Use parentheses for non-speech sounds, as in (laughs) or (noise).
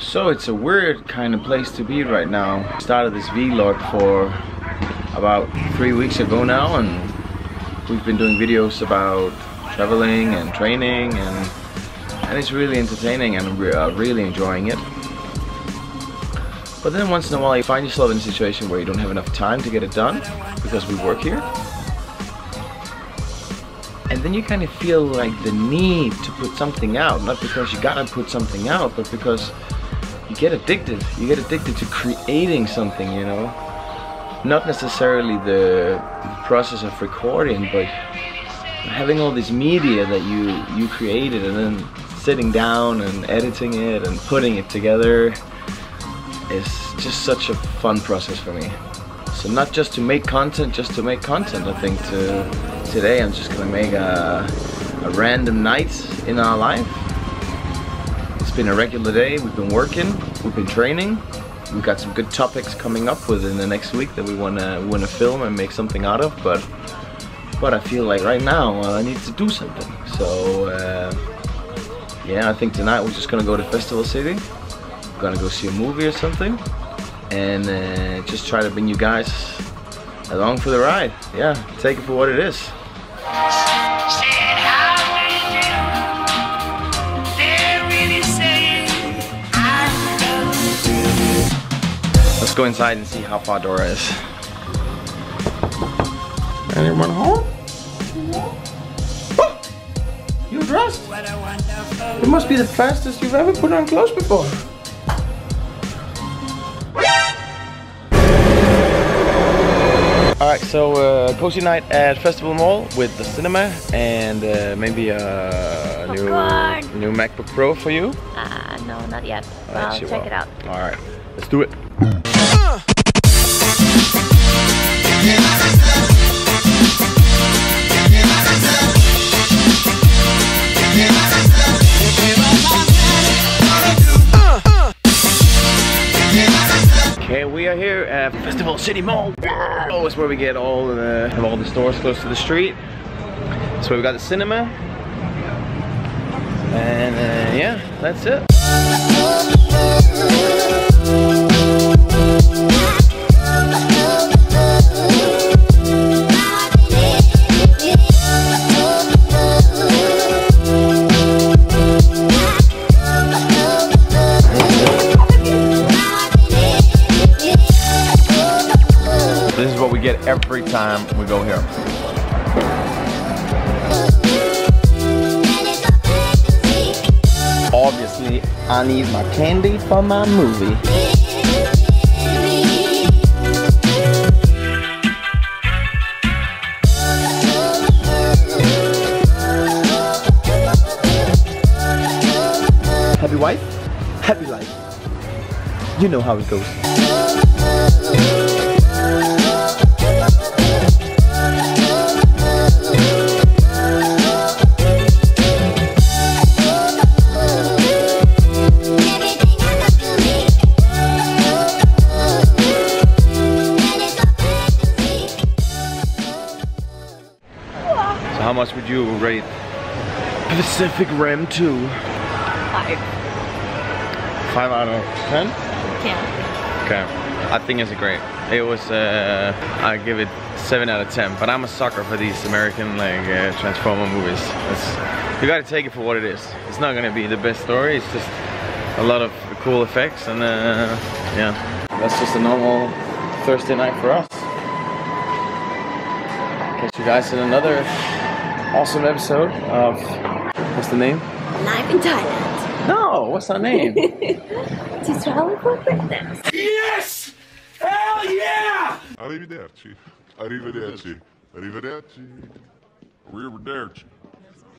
So it's a weird kind of place to be right now. Started this vlog for about three weeks ago now and we've been doing videos about traveling and training and and it's really entertaining and I'm re uh, really enjoying it. But then once in a while you find yourself in a situation where you don't have enough time to get it done because we work here. And then you kind of feel like the need to put something out, not because you gotta put something out, but because you get addicted. You get addicted to creating something, you know. Not necessarily the, process of recording, but having all this media that you you created and then sitting down and editing it and putting it together is just such a fun process for me. So not just to make content, just to make content. I think to, today I'm just gonna make a, a random night in our life it's been a regular day. We've been working. We've been training. We've got some good topics coming up within the next week that we wanna wanna film and make something out of. But but I feel like right now uh, I need to do something. So uh, yeah, I think tonight we're just gonna go to Festival City. We're gonna go see a movie or something, and uh, just try to bring you guys along for the ride. Yeah, take it for what it is. Let's go inside and see how far Dora is. Anyone home? Oh, you dressed? It must be the fastest you've ever put on clothes before. Alright, so uh, cozy night at Festival Mall with the cinema and uh, maybe a new, Popcorn. new MacBook Pro for you. Uh, no, not yet. But Alright, I'll check will. it out. Alright, let's do it. At City Mall. Oh, it's where we get all the have all the stores close to the street. So we got the cinema, and uh, yeah, that's it. Every time we go here. Obviously, I need my candy for my movie. Happy wife, happy life. You know how it goes. How much would you rate Pacific Rim 2? Five. 5 out of 10? Yeah. Okay. I think it's great. It was, uh, I give it 7 out of 10. But I'm a sucker for these American like uh, Transformer movies. It's, you gotta take it for what it is. It's not gonna be the best story, it's just a lot of cool effects and uh, yeah. That's just a normal Thursday night for us. Catch you guys in another awesome episode of, what's the name? Live in Thailand. No, what's our name? (laughs) to travel for Christmas. Yes! Hell yeah! Arrivederci. Arrivederci. Arrivederci. Arrivederci.